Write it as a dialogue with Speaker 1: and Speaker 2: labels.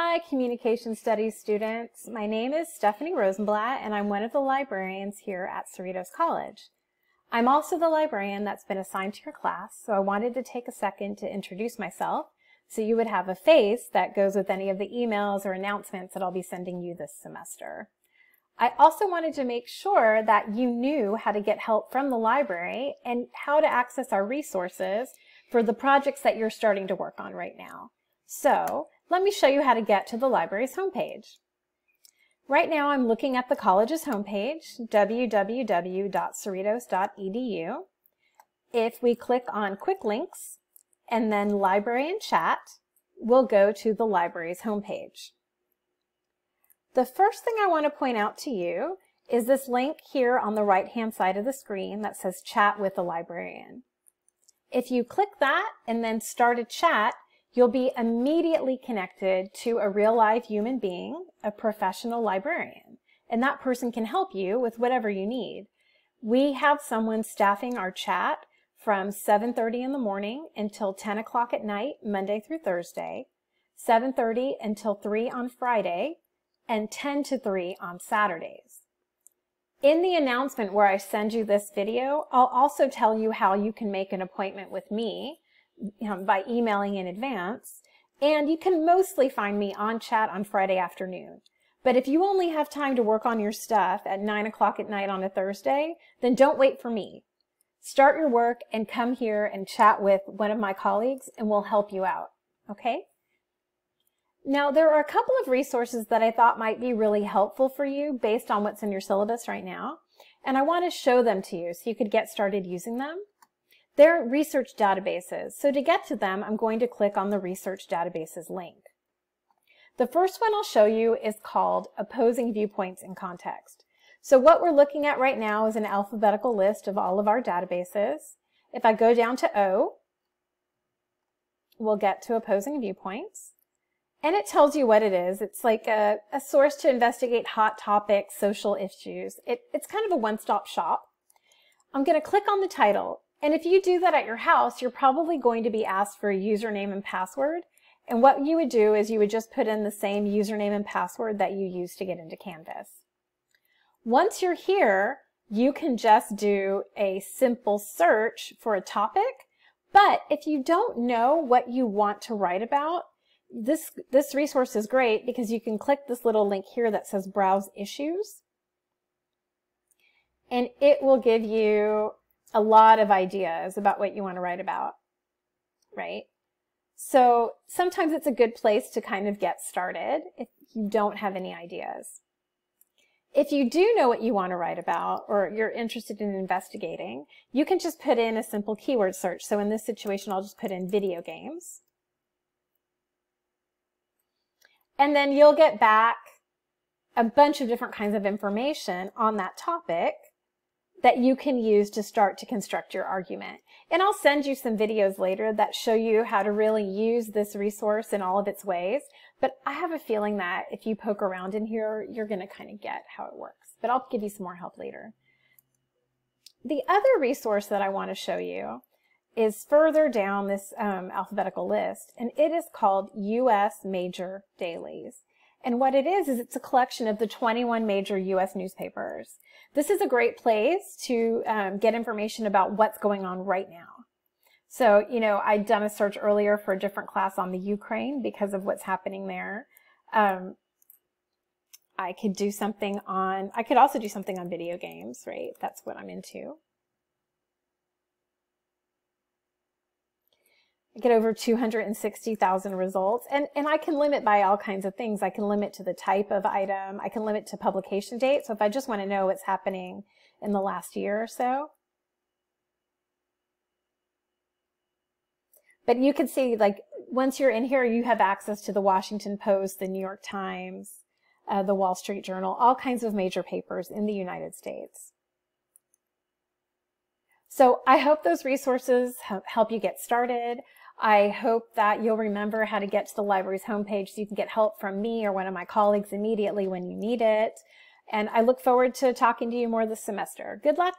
Speaker 1: Hi, Communication Studies students. My name is Stephanie Rosenblatt, and I'm one of the librarians here at Cerritos College. I'm also the librarian that's been assigned to your class, so I wanted to take a second to introduce myself so you would have a face that goes with any of the emails or announcements that I'll be sending you this semester. I also wanted to make sure that you knew how to get help from the library and how to access our resources for the projects that you're starting to work on right now. So let me show you how to get to the library's homepage. Right now I'm looking at the college's homepage, www.cerritos.edu. If we click on Quick Links and then Library and Chat, we'll go to the library's homepage. The first thing I want to point out to you is this link here on the right-hand side of the screen that says Chat with the Librarian. If you click that and then start a chat, you'll be immediately connected to a real live human being, a professional librarian, and that person can help you with whatever you need. We have someone staffing our chat from 7.30 in the morning until 10 o'clock at night, Monday through Thursday, 7.30 until 3 on Friday, and 10 to 3 on Saturdays. In the announcement where I send you this video, I'll also tell you how you can make an appointment with me by emailing in advance. And you can mostly find me on chat on Friday afternoon. But if you only have time to work on your stuff at 9 o'clock at night on a Thursday, then don't wait for me. Start your work and come here and chat with one of my colleagues and we'll help you out. Okay? Now, there are a couple of resources that I thought might be really helpful for you based on what's in your syllabus right now. And I want to show them to you so you could get started using them. They're research databases. So to get to them, I'm going to click on the research databases link. The first one I'll show you is called Opposing Viewpoints in Context. So what we're looking at right now is an alphabetical list of all of our databases. If I go down to O, we'll get to Opposing Viewpoints. And it tells you what it is. It's like a, a source to investigate hot topics, social issues. It, it's kind of a one-stop shop. I'm going to click on the title. And if you do that at your house, you're probably going to be asked for a username and password. And what you would do is you would just put in the same username and password that you use to get into Canvas. Once you're here, you can just do a simple search for a topic. But if you don't know what you want to write about, this, this resource is great because you can click this little link here that says Browse Issues. And it will give you a lot of ideas about what you want to write about, right? So sometimes it's a good place to kind of get started if you don't have any ideas. If you do know what you want to write about or you're interested in investigating, you can just put in a simple keyword search. So in this situation, I'll just put in video games. And then you'll get back a bunch of different kinds of information on that topic that you can use to start to construct your argument. And I'll send you some videos later that show you how to really use this resource in all of its ways. But I have a feeling that if you poke around in here, you're going to kind of get how it works. But I'll give you some more help later. The other resource that I want to show you is further down this um, alphabetical list, and it is called U.S. Major Dailies. And what it is, is it's a collection of the 21 major U.S. newspapers. This is a great place to um, get information about what's going on right now. So, you know, I'd done a search earlier for a different class on the Ukraine because of what's happening there. Um, I could do something on, I could also do something on video games, right? That's what I'm into. Get over 260,000 results. And, and I can limit by all kinds of things. I can limit to the type of item. I can limit to publication date. So if I just want to know what's happening in the last year or so. But you can see like once you're in here, you have access to the Washington Post, the New York Times, uh, the Wall Street Journal, all kinds of major papers in the United States. So I hope those resources help you get started. I hope that you'll remember how to get to the library's homepage so you can get help from me or one of my colleagues immediately when you need it. And I look forward to talking to you more this semester. Good luck!